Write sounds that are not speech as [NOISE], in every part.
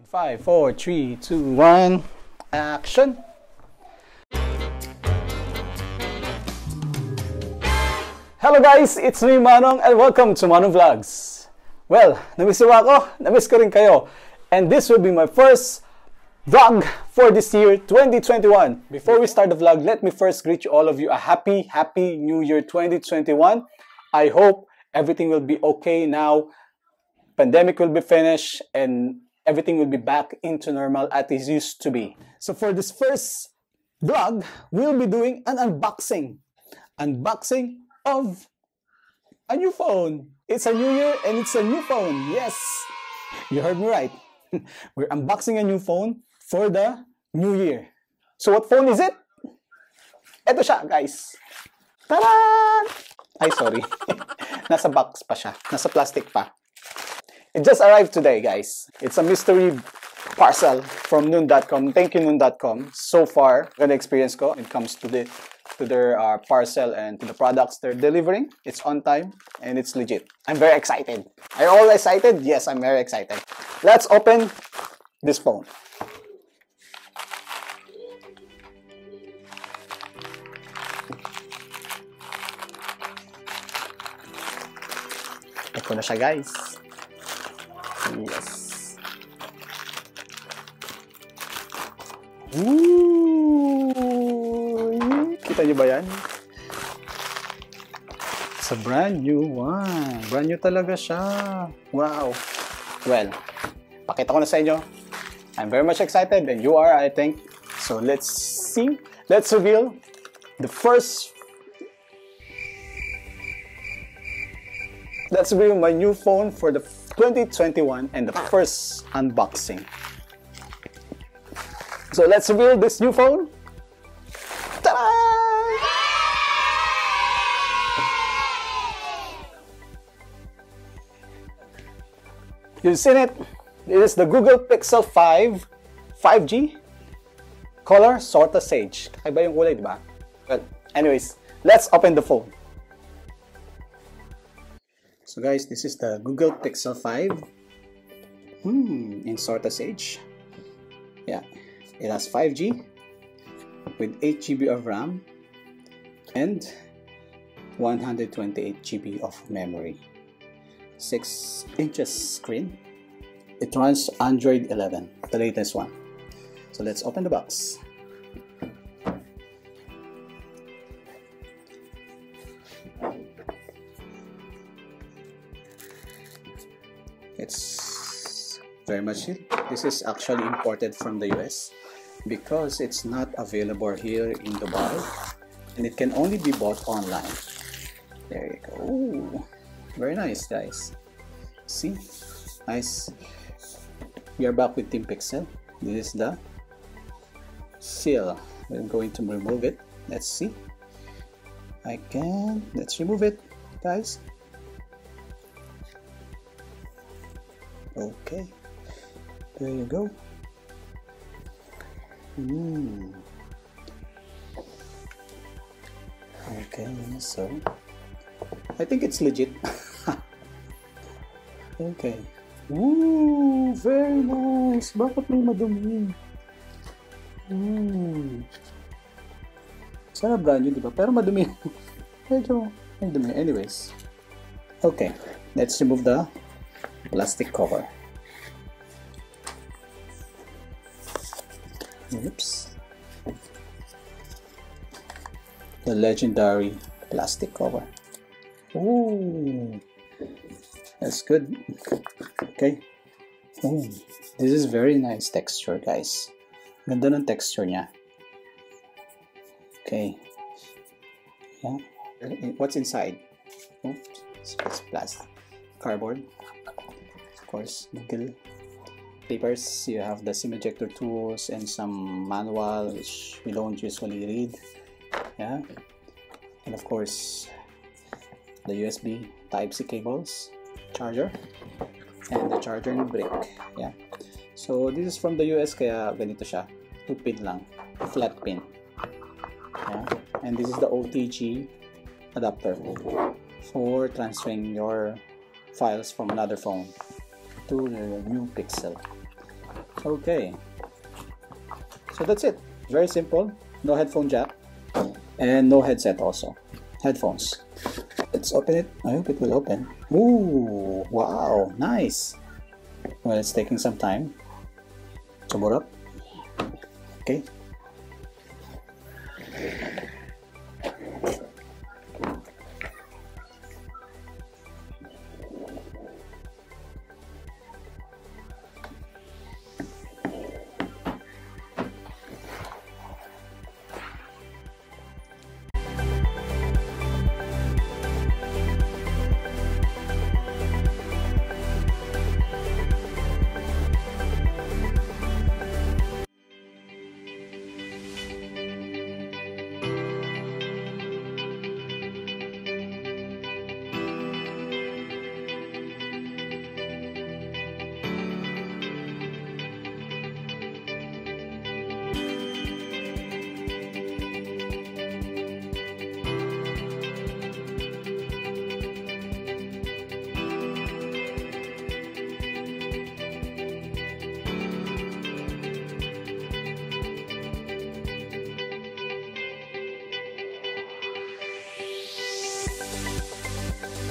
In 5, 4, 3, 2, 1, action! Hello guys, it's me Manong and welcome to Manong Vlogs. Well, namiss mo ako, namiss ko rin kayo. And this will be my first vlog for this year 2021. Before we start the vlog, let me first greet you all of you a happy, happy new year 2021. I hope everything will be okay now. Pandemic will be finished and everything will be back into normal as it used to be. So for this first vlog, we'll be doing an unboxing. Unboxing of a new phone. It's a new year and it's a new phone. Yes, you heard me right. [LAUGHS] We're unboxing a new phone for the new year. So what phone is it? Ito siya, guys. Tada! Ay, sorry. [LAUGHS] Nasa box pa siya. Nasa plastic pa. It just arrived today, guys. It's a mystery parcel from noon.com. Thank you, noon.com. So far, ganda experience ko when it comes to the to their uh, parcel and to the products they're delivering. It's on time and it's legit. I'm very excited. Are you all excited? Yes, I'm very excited. Let's open this phone. Ito na siya, guys. Yes. Ooh! Kita niyo ba yan? It's a brand new one. Brand new talaga siya. Wow. Well, pakita ko na sa inyo. I'm very much excited and you are, I think. So let's see. Let's reveal the first Let's reveal my new phone for the 2021 and the first unboxing. So let's reveal this new phone. You've seen it. It is the Google Pixel 5 5G color Sorta Sage. Kakaiba yung kulay, di ba? Well, anyways, let's open the phone. So guys, this is the Google Pixel 5 hmm, in Sorta Sage. Yeah, it has 5G with 8 GB of RAM and 128 GB of memory. 6 inches screen. It runs Android 11, the latest one. So let's open the box. Very much it. This is actually imported from the US because it's not available here in Dubai and it can only be bought online. There you go. Ooh, very nice, guys. See, nice. We are back with Team Pixel. This is the seal. We're going to remove it. Let's see. I can. Let's remove it, guys. Okay. There you go. Mm. Okay, so I think it's legit. [LAUGHS] okay. Ooh, very nice. Bakit may madumi? Mm. Sana brand new, di ba? Pero madumi. [LAUGHS] Medyo may dumi. Anyways. Okay. Let's remove the plastic cover. Oops. The legendary plastic cover. Ooh, that's good. Okay. Ooh, this is very nice texture, guys. Ganda ng texture niya. Okay. Yeah. What's inside? Oops. It's plastic. Cardboard. Of course, google papers. You have the SIM ejector tools and some manual which we don't usually read. Yeah. And of course, the USB Type-C cables, charger, and the charger brick. Yeah. So this is from the US kaya ganito siya. 2 pin lang. Flat pin. Yeah. And this is the OTG adapter for transferring your files from another phone to the new Pixel. Okay. So that's it. Very simple. No headphone jack. And no headset also. Headphones. Let's open it. I hope it will open. Ooh, wow, nice. Well, it's taking some time. Sumurap. Okay.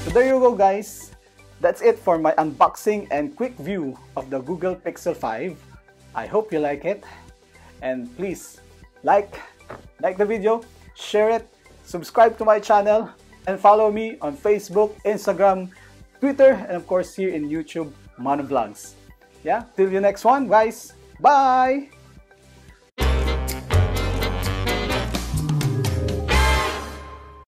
So there you go guys. That's it for my unboxing and quick view of the Google Pixel 5. I hope you like it. And please like, like the video, share it, subscribe to my channel, and follow me on Facebook, Instagram, Twitter, and of course here in YouTube, Manong Vlogs. Yeah, till the next one guys. Bye!